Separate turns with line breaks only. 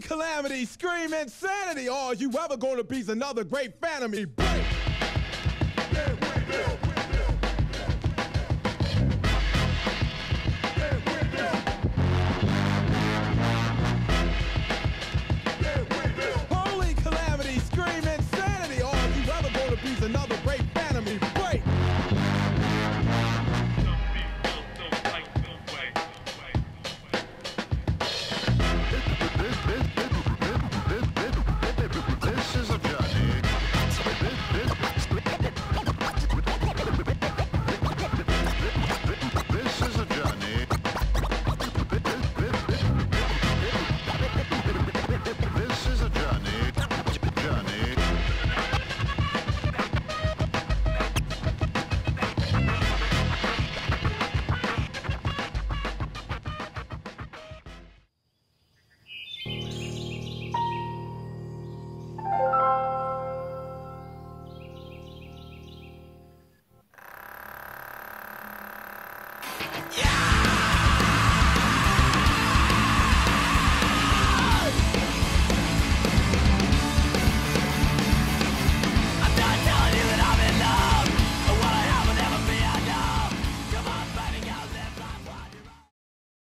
Calamity, scream insanity. Are you ever gonna be another great fan of me? Break.
Yeah.
Yeah!